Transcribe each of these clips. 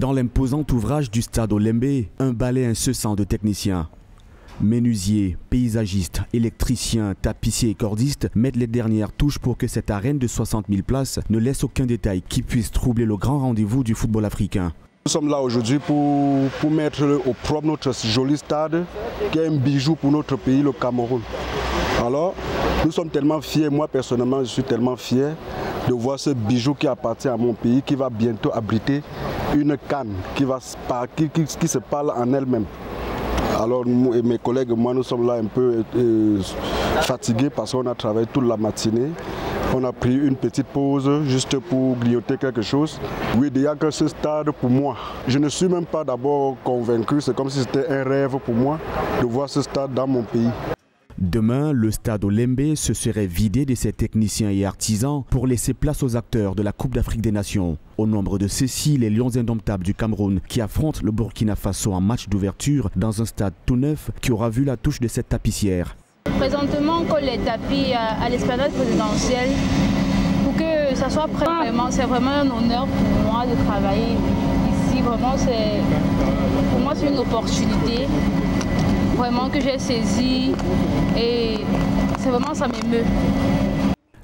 Dans l'imposant ouvrage du stade Olembe, un balai incessant de techniciens. Menuisiers, paysagistes, électriciens, tapissiers et cordistes mettent les dernières touches pour que cette arène de 60 000 places ne laisse aucun détail qui puisse troubler le grand rendez-vous du football africain. Nous sommes là aujourd'hui pour, pour, mettre au propre notre joli stade qui est un bijou pour notre pays, le Cameroun. Alors, nous sommes tellement fiers, moi personnellement je suis tellement fier de voir ce bijou qui appartient à mon pays, qui va bientôt abriter une canne qui, va, qui, qui, se parle en elle-même. Alors mes collègues moi, nous sommes là un peu euh, fatigués parce qu'on a travaillé toute la matinée. On a pris une petite pause juste pour grignoter quelque chose. Oui, a que ce stade pour moi. Je ne suis même pas d'abord convaincu, c'est comme si c'était un rêve pour moi de voir ce stade dans mon pays. Demain, le stade Olembe se serait vidé de ses techniciens et artisans pour laisser place aux acteurs de la Coupe d'Afrique des Nations. Au nombre de ceux-ci, les Lions indomptables du Cameroun qui affrontent le Burkina Faso en match d'ouverture dans un stade tout neuf qui aura vu la touche de cette tapissière. Présentement, on colle les tapis à, l'esplanade présidentielle pour que ça soit prêt. C'est vraiment un honneur pour moi de travailler ici. Vraiment, pour moi, c'est une opportunité vraiment que j'ai saisi et c'est vraiment ça m'émeut.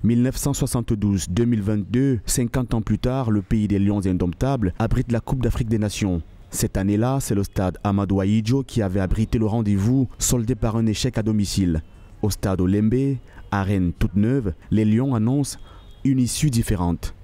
1972-2022, 50 ans plus tard, le pays des Lions indomptables abrite la Coupe d'Afrique des Nations. Cette année-là, c'est le stade Amadou Ahidjo qui avait abrité le rendez-vous, soldé par un échec à domicile. Au stade Olembe, arène toute neuve, les Lions annoncent une issue différente.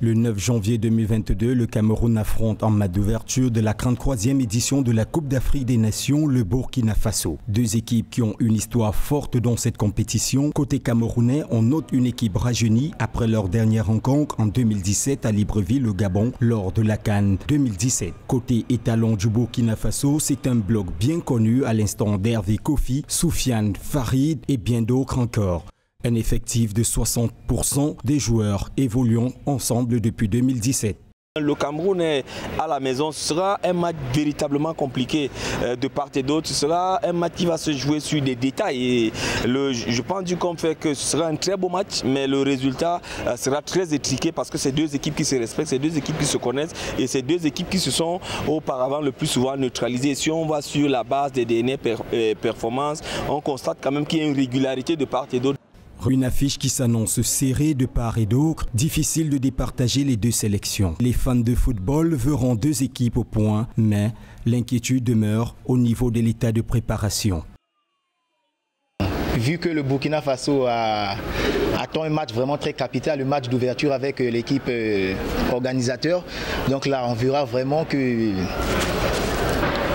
Le 9 janvier 2022, le Cameroun affronte en match d'ouverture de la 33e édition de la Coupe d'Afrique des Nations le Burkina Faso. Deux équipes qui ont une histoire forte dans cette compétition. Côté camerounais, on note une équipe rajeunie après leur dernière rencontre en 2017 à Libreville, le Gabon, lors de la Cannes 2017. Côté étalon du Burkina Faso, c'est un bloc bien connu à l'instant d'Hervé Kofi, Soufiane Farid et bien d'autres encore. Un effectif de 60% des joueurs évoluant ensemble depuis 2017. Le Cameroun est à la maison, ce sera un match véritablement compliqué euh, de part et d'autre. Ce sera un match qui va se jouer sur des détails. Je pense du compte fait que ce sera un très beau match, mais le résultat euh, sera très étriqué parce que c'est deux équipes qui se respectent, c'est deux équipes qui se connaissent et c'est deux équipes qui se sont auparavant le plus souvent neutralisées. Si on va sur la base des dernières euh, performances, on constate quand même qu'il y a une régularité de part et d'autre. Une affiche qui s'annonce serrée de part et d'autre, difficile de départager les deux sélections. Les fans de football verront deux équipes au point, mais l'inquiétude demeure au niveau de l'état de préparation. Vu que le Burkina Faso a, attend un match vraiment très capital, le match d'ouverture avec euh, l'équipe euh, organisateur, donc là on verra vraiment que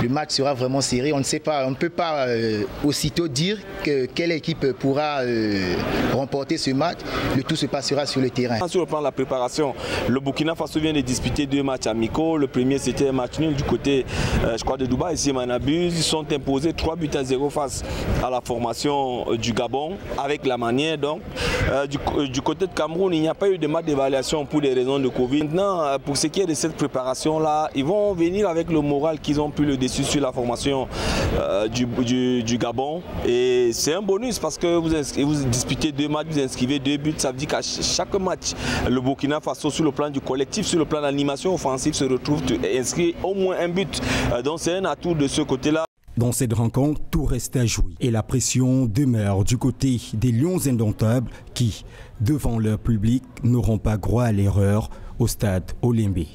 le match sera vraiment serré. On ne sait pas, on ne peut pas euh, aussitôt dire que quelle équipe pourra euh, remporter ce match. Le tout se passera sur le terrain. Sur le plan de la préparation, le Burkina Faso vient de disputer deux matchs amicaux. Le premier c'était un match nul du côté, euh, je crois, de Dubaï, ici Manabuse. Ils sont imposés 3 buts à 0 face à la formation du Gabon, avec la manière donc. Du, côté de Cameroun, il n'y a pas eu de match d'évaluation pour des raisons de Covid. Maintenant, pour ce qui est de cette préparation-là, ils vont venir avec le moral qu'ils ont pu le sur la formation euh, du, Gabon. Et c'est un bonus parce que vous, vous disputez deux matchs, vous inscrivez deux buts. Ça veut dire qu'à chaque match, le Burkina Faso, sur le plan du collectif, sur le plan de l'animation offensive, se retrouve inscrit au moins un but. Euh, donc c'est un atout de ce côté-là. Dans cette rencontre, tout reste à jouer et la pression demeure du côté des Lions indomptables qui, devant leur public, n'auront pas droit à l'erreur au stade Olimbe.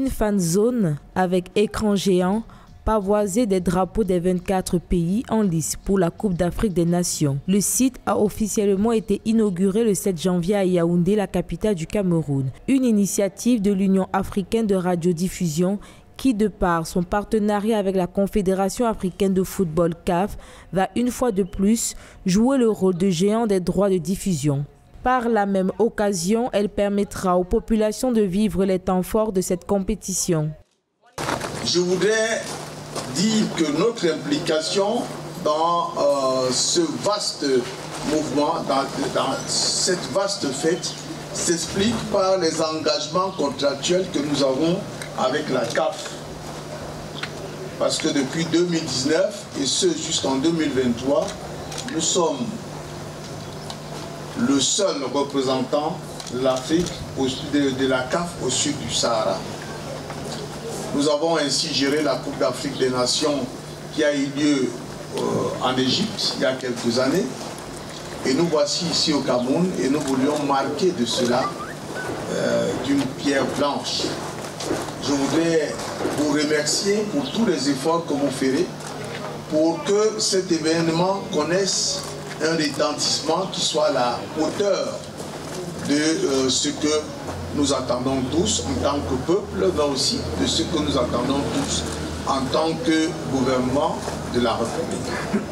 Une fan zone avec écran géant pavoisé des drapeaux des 24 pays en lice pour la Coupe d'Afrique des Nations. Le site a officiellement été inauguré le 7 janvier à Yaoundé, la capitale du Cameroun. Une initiative de l'Union africaine de radiodiffusion qui, de par son partenariat avec la Confédération africaine de football CAF, va une fois de plus jouer le rôle de géant des droits de diffusion. Par la même occasion, elle permettra aux populations de vivre les temps forts de cette compétition. Je voudrais dire que notre implication dans euh, ce vaste mouvement, dans, cette vaste fête, s'explique par les engagements contractuels que nous avons avec la CAF. Parce que depuis 2019, et ce jusqu'en 2023, nous sommes le seul représentant de l'Afrique, de, la CAF au sud du Sahara. Nous avons ainsi géré la Coupe d'Afrique des Nations qui a eu lieu euh, en Égypte il y a quelques années. Et nous voici ici au Cameroun et nous voulions marquer de cela euh, d'une pierre blanche. Je voudrais vous remercier pour tous les efforts que vous ferez pour que cet événement connaisse un retentissement qui soit à la hauteur de euh, ce que nous attendons tous en tant que peuple, mais aussi de ce que nous attendons tous en tant que gouvernement de la République.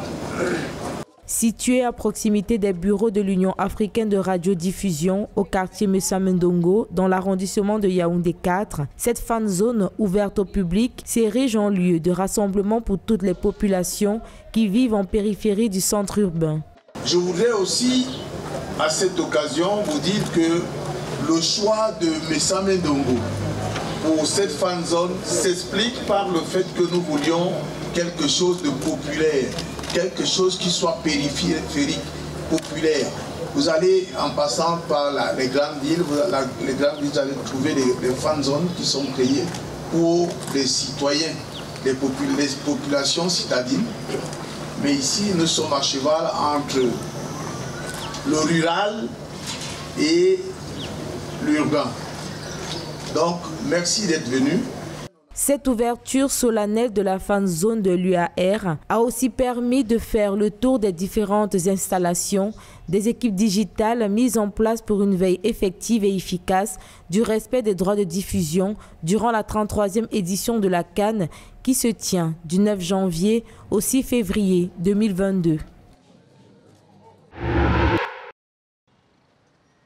Situé à proximité des bureaux de l'Union africaine de radiodiffusion au quartier Messamendongo, dans l'arrondissement de Yaoundé 4, cette fan zone ouverte au public s'érige en lieu de rassemblement pour toutes les populations qui vivent en périphérie du centre urbain. Je voudrais aussi, à cette occasion, vous dire que le choix de Messamendongo pour cette fan zone s'explique par le fait que nous voulions quelque chose de populaire, quelque chose qui soit périphérique, populaire. Vous allez, en passant par les grandes villes, vous, les grandes villes, vous allez trouver des, fan zones qui sont créées pour les citoyens, les populations citadines. Mais ici, nous sommes à cheval entre le rural et l'urbain. Donc, merci d'être venu. Cette ouverture solennelle de la fan zone de l'UAR a aussi permis de faire le tour des différentes installations, des équipes digitales mises en place pour une veille effective et efficace du respect des droits de diffusion durant la 33e édition de la Cannes qui se tient du 9 janvier au 6 février 2022.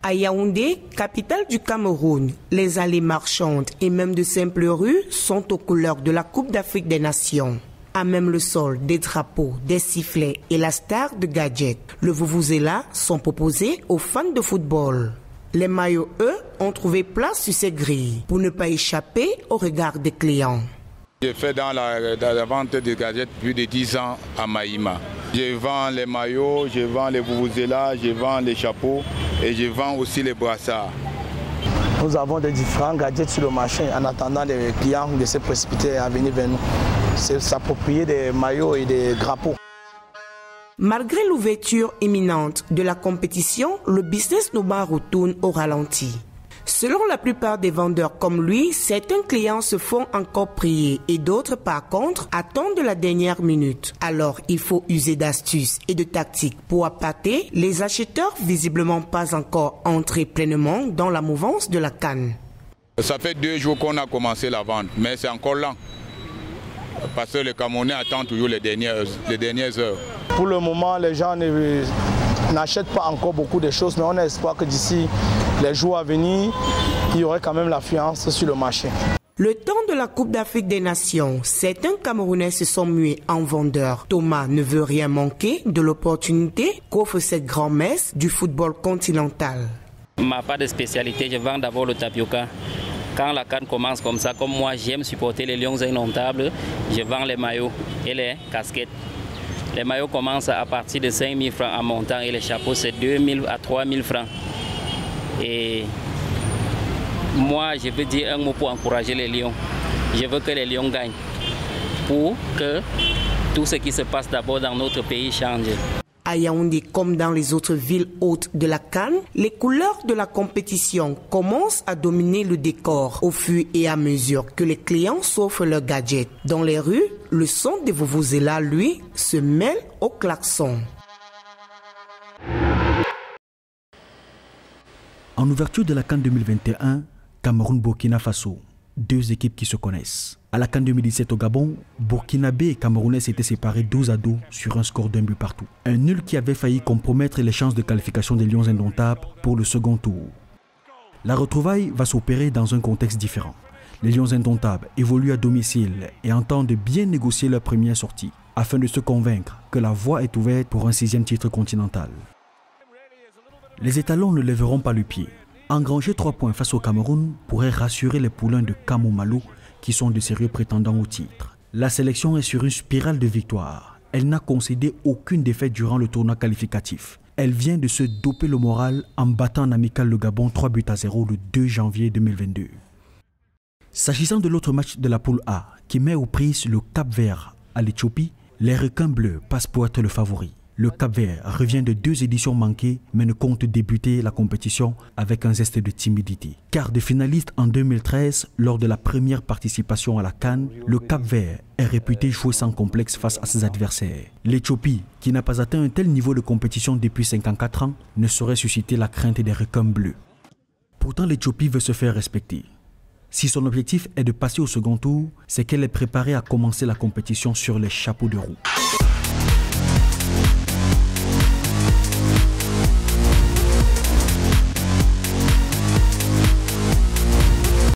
À Yaoundé, capitale du Cameroun, les allées marchandes et même de simples rues sont aux couleurs de la Coupe d'Afrique des Nations. À même le sol, des drapeaux, des sifflets et la star de gadgets, le Vuvuzela sont proposés aux fans de football. Les maillots, eux, ont trouvé place sur ces grilles pour ne pas échapper au regard des clients. J'ai fait dans la, vente de gadgets plus de 10 ans à Maïma. Je vends les maillots, je vends les vuvuzelas, je vends les chapeaux et je vends aussi les brassards. Nous avons des différents gadgets sur le marché en attendant les clients de se précipiter à venir vers nous. C'est s'approprier des maillots et des drapeaux. Malgré l'ouverture imminente de la compétition, le business Noba retourne au ralenti. Selon la plupart des vendeurs comme lui, certains clients se font encore prier et d'autres par contre attendent de la dernière minute. Alors il faut user d'astuces et de tactiques pour appâter les acheteurs visiblement pas encore entrés pleinement dans la mouvance de la canne. Ça fait deux jours qu'on a commencé la vente, mais c'est encore lent. Parce que les Camerounais attendent toujours les dernières, les dernières heures. Pour le moment, les gens n'achètent pas encore beaucoup de choses, mais on a espoir que d'ici les jours à venir, il y aurait quand même l'affluence sur le marché. Le temps de la Coupe d'Afrique des Nations, certains Camerounais se sont mués en vendeurs. Thomas ne veut rien manquer de l'opportunité qu'offre cette grand-messe du football continental. Ma part de spécialité, je vends d'abord le tapioca. Quand la canne commence comme ça, comme moi j'aime supporter les Lions indomptables, je vends les maillots et les casquettes. Les maillots commencent à partir de 5 000 francs en montant et les chapeaux c'est 2 000 à 3 000 francs. Et moi, je veux dire un mot pour encourager les Lions. Je veux que les Lions gagnent pour que tout ce qui se passe d'abord dans notre pays change. À Yaoundé, comme dans les autres villes hautes de la Cannes, les couleurs de la compétition commencent à dominer le décor au fur et à mesure que les clients s'offrent leurs gadgets. Dans les rues, le son des Vuvuzela, lui, se mêle au klaxon. En ouverture de la Cannes 2021, Cameroun-Burkina Faso, deux équipes qui se connaissent. À la Cannes 2017 au Gabon, Burkinabé et Camerounais s'étaient séparés 12 à 2 sur un score d'un but partout. Un nul qui avait failli compromettre les chances de qualification des Lions indomptables pour le second tour. La retrouvaille va s'opérer dans un contexte différent. Les Lions indomptables évoluent à domicile et entendent bien négocier leur première sortie afin de se convaincre que la voie est ouverte pour un sixième titre continental. Les étalons ne lèveront pas le pied. Engranger trois points face au Cameroun pourrait rassurer les poulains de Kamoumalou qui sont de sérieux prétendants au titre. La sélection est sur une spirale de victoires. Elle n'a concédé aucune défaite durant le tournoi qualificatif. Elle vient de se doper le moral en battant en amical le Gabon 3 buts à 0 le 2 janvier 2022. S'agissant de l'autre match de la poule A, qui met aux prises le Cap Vert à l'Éthiopie, les requins bleus passent pour être le favori. Le Cap Vert revient de deux éditions manquées, mais ne compte débuter la compétition avec un zeste de timidité. Car de finaliste en 2013, lors de la première participation à la Cannes, le Cap Vert est réputé jouer sans complexe face à ses adversaires. L'Éthiopie, qui n'a pas atteint un tel niveau de compétition depuis 54 ans, ne saurait susciter la crainte des requins bleus. Pourtant, l'Éthiopie veut se faire respecter. Si son objectif est de passer au second tour, c'est qu'elle est préparée à commencer la compétition sur les chapeaux de roue.